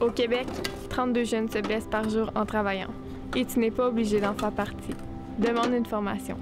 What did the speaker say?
Au Québec, 32 jeunes se blessent par jour en travaillant. Et tu n'es pas obligé d'en faire partie. Demande une formation.